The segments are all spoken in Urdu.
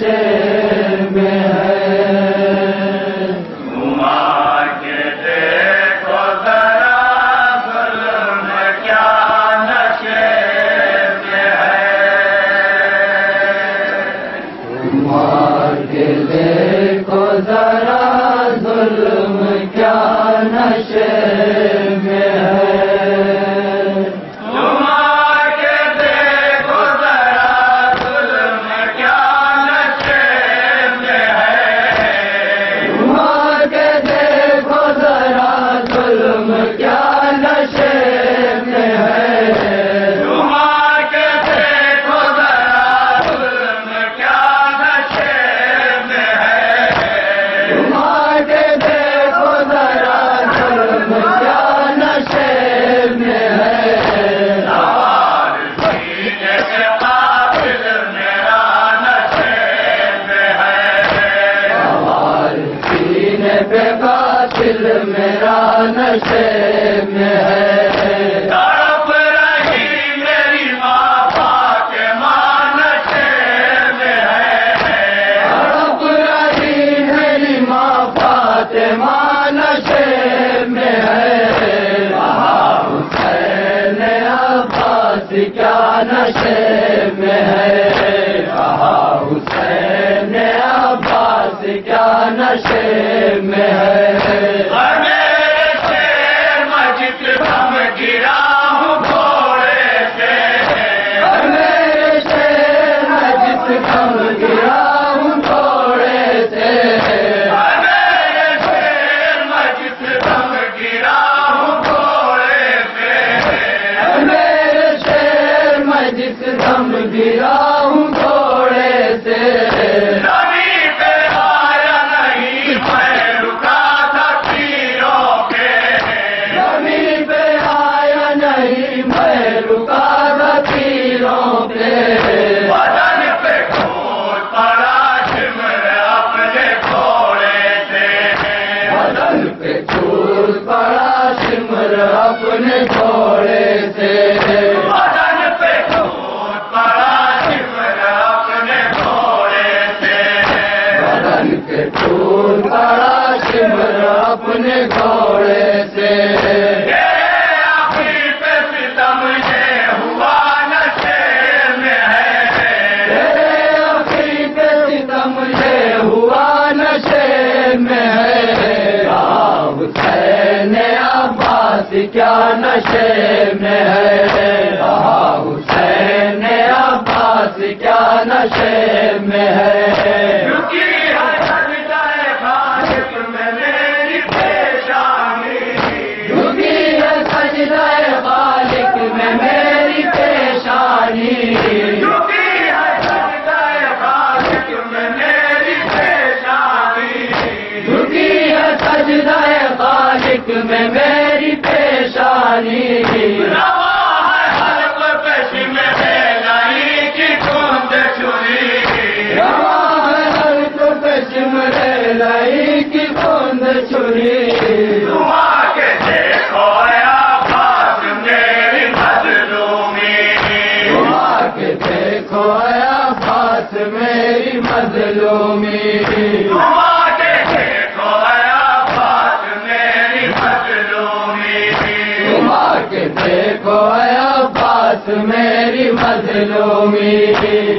say میں ہے کہا حسین عباس کیا نشے میں ہے۔ نے تھوڑے سے۔ کیا نشے میں ہے؟ رہا حسین عباس کیا نشے میں ہے؟ میری مدلوں میری کے دیکھو آیا بات میری مدلوں میری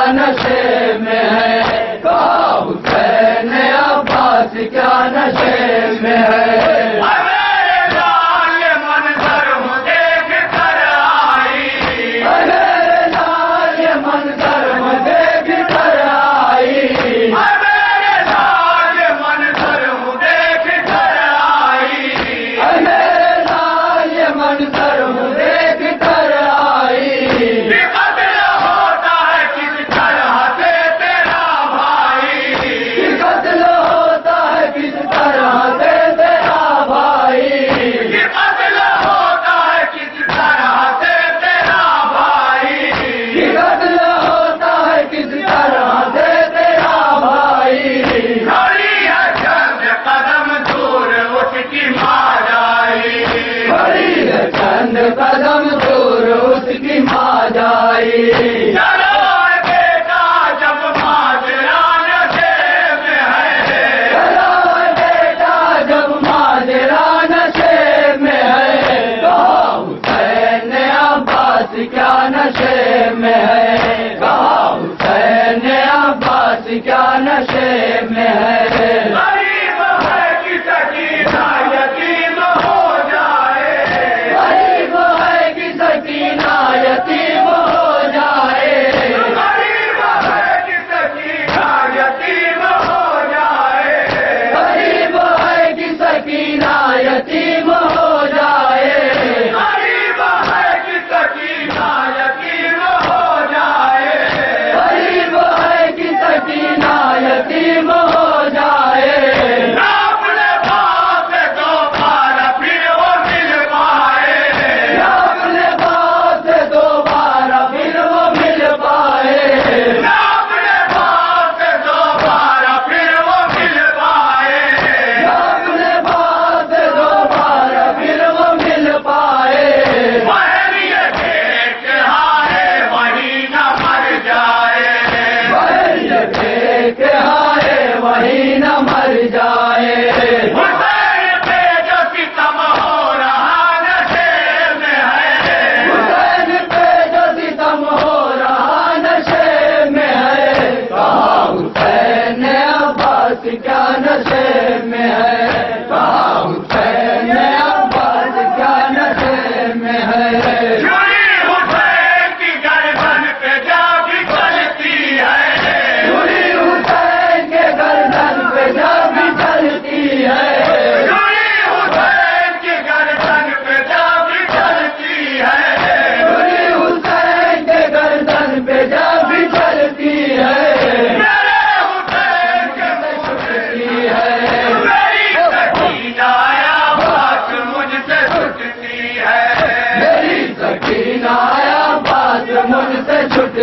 کیا نشے میں ہے؟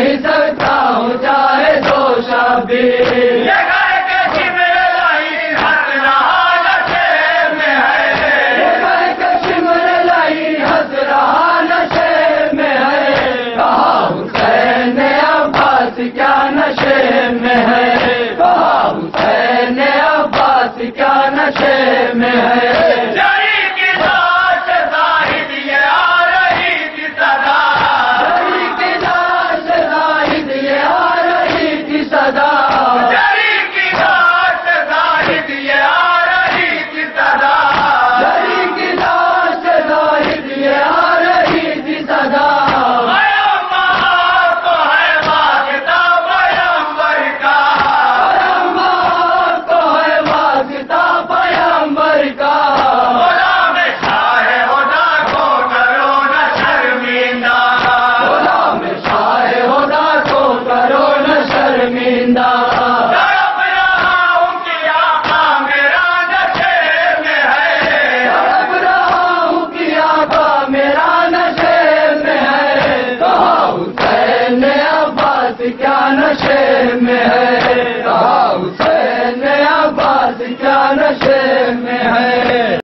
ہی سکتا ہوں چاہے دو شبیر نشے میں ہے؟ بابو ہے نیا کیا نشے میں ہے؟